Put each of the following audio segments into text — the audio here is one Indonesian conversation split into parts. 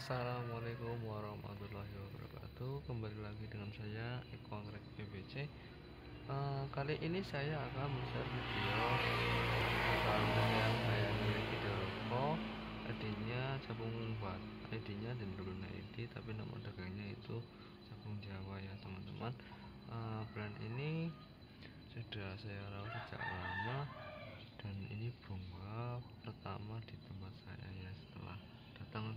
Assalamualaikum warahmatullahi wabarakatuh. Kembali lagi dengan saya Eko Anggrek PBC uh, eh, Kali ini saya akan share video Tentang yang saya miliki di Roko ID-nya Sabung Umbat ID-nya Dendroluna ID Tapi nama dagangnya itu Sabung Jawa ya teman-teman. Uh, Brand ini sudah saya rawat sejak lama dan ini bunga pertama di tempat saya ya setelah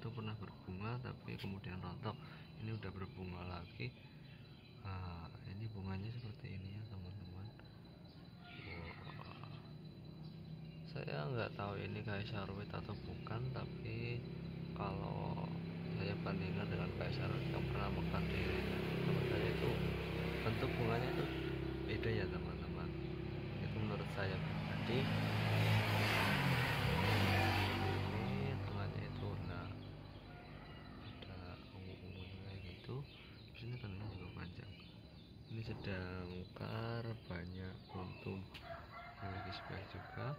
itu pernah berbunga tapi kemudian rontok. Ini udah berbunga lagi. Nah, ini bunganya seperti ini ya teman-teman. Wow. saya nggak tahu ini kaisar wit atau bukan tapi kalau saya bandingkan dengan kaisar yang pernah makan di tempat saya itu bentuk bunganya itu beda ya teman-teman. Menurut saya pribadi ini tengahnya itu nah ada ungu-ungunya kayak gitu ini tengahnya juga panjang sedang mekar banyak untung ini lagi sebaik juga.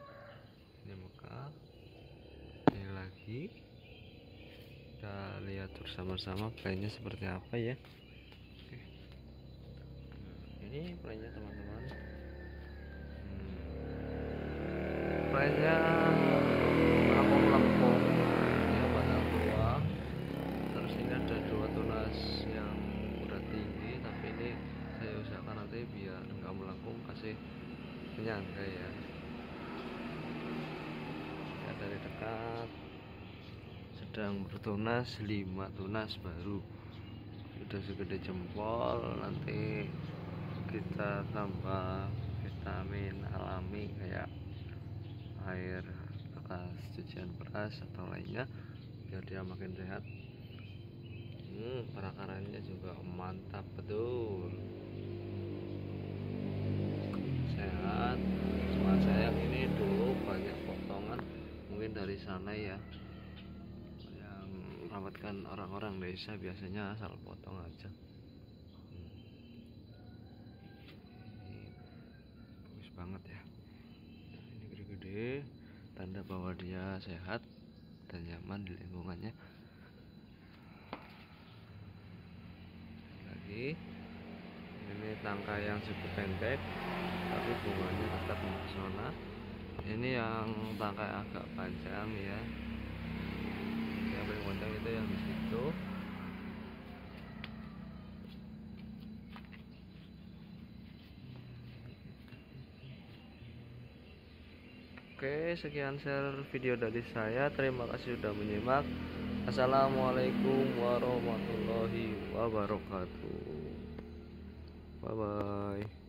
Ini mekar. Ini lagi. Kita lihat bersama-sama plannya seperti apa ya. Oke. ini plannya teman-teman. Melengkung-melengkung ya pada tua terus ini ada dua tunas yang udah tinggi tapi ini saya biar nggak melengkung kasih penyangga ya. Ya dari dekat. Sedang bertunas lima tunas baru. Sudah segede jempol nanti kita tambah vitamin alami kayak air bekas cucian beras atau lainnya biar dia makin sehat. Hmm, perakarannya juga mantap betul dari sana ya. Yang merawatkan orang-orang desa biasanya asal potong aja. Hmm. ini bagus banget ya. Gede tanda bahwa dia sehat dan nyaman di lingkungannya. Lagi ini tangkai yang cukup pendek tapi bunganya tetap mempesona ini yang tangkai agak panjang ya yang paling panjang itu yang di situ Oke, sekian share video dari saya. Terima kasih sudah menyimak. Assalamualaikum warahmatullahi wabarakatuh. Bye bye.